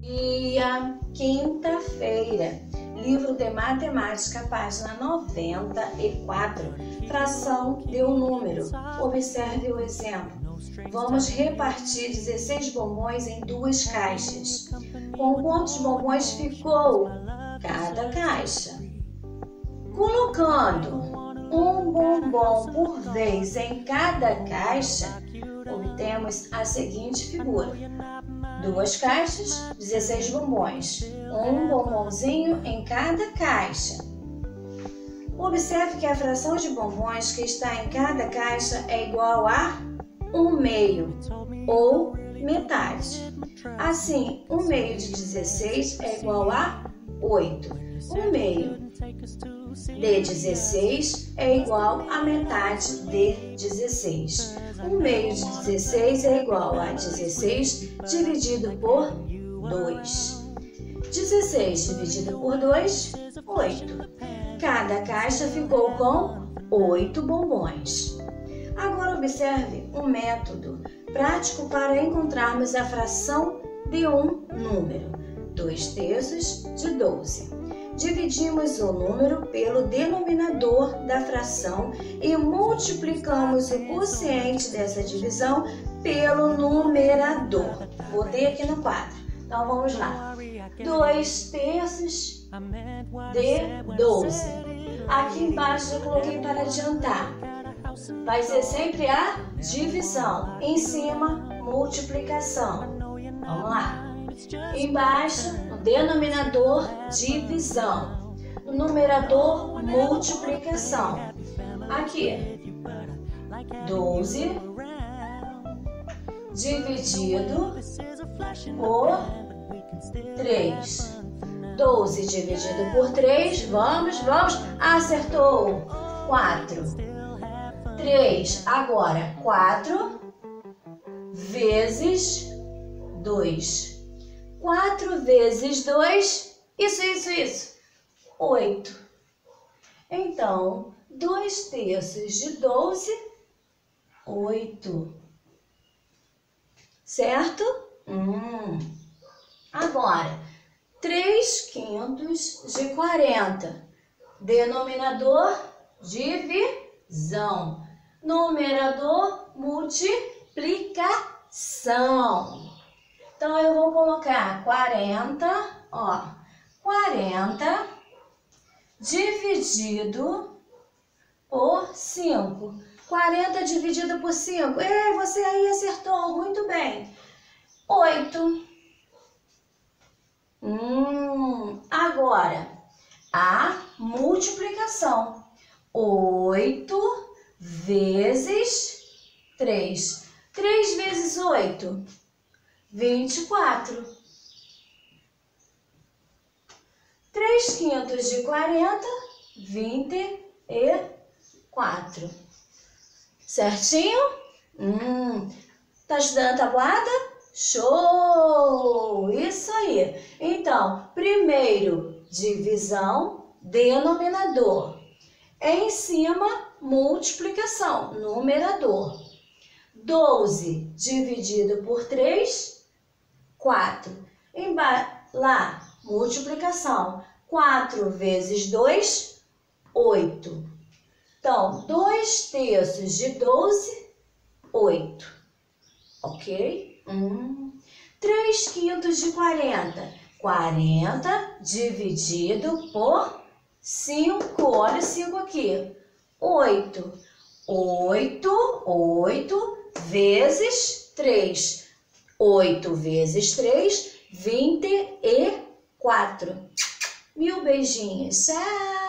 Dia, quinta-feira, livro de matemática, página 94, fração de um número. Observe o exemplo. Vamos repartir 16 bombons em duas caixas. Com quantos bombons ficou cada caixa? Colocando um bombom por vez em cada caixa, obtemos a seguinte figura duas caixas, 16 bombons, um bombonzinho em cada caixa. Observe que a fração de bombons que está em cada caixa é igual a um meio ou metade. Assim, um meio de 16 é igual a 8. Um meio de 16 é igual a metade de 16. Um meio de 16 é igual a 16 dividido por 2. 16 dividido por 2, 8. Cada caixa ficou com 8 bombons. Agora observe um método prático para encontrarmos a fração de um número. 2 terços de 12 dividimos o número pelo denominador da fração e multiplicamos o quociente dessa divisão pelo numerador. Botei aqui no quadro. Então vamos lá. 2 terços de 12. Aqui embaixo eu coloquei para adiantar. Vai ser sempre a divisão. Em cima, multiplicação. Vamos lá. Embaixo, denominador, divisão. Numerador, multiplicação. Aqui, 12 dividido por 3. 12 dividido por 3, vamos, vamos, acertou, 4. 3, agora, 4 vezes 2. 4 vezes 2, isso, isso, isso, 8. Então, 2 terços de 12, 8. Certo? Hum. Agora, 3 quintos de 40. Denominador, divisão. Numerador, multiplicação. Então, eu vou colocar 40, ó, 40 dividido por 5. 40 dividido por 5. Ei, você aí acertou, muito bem. 8. Hum, agora, a multiplicação. 8 vezes 3. 3 vezes 8 vinte e quatro. Três quintos de quarenta, vinte e quatro. Certinho? Hum, tá estudando a tabuada? Show! Isso aí. Então, primeiro, divisão, denominador. Em cima, multiplicação, numerador. 12 dividido por 3, 4. Emba lá, multiplicação. 4 vezes 2, 8. Então, 2 terços de 12, 8. Ok? Hum. 3 quintos de 40. 40 dividido por 5. Olha o 5 aqui. 8. 8, 8 vezes 3. 8 vezes 3, 24. Mil beijinhos. Tchau!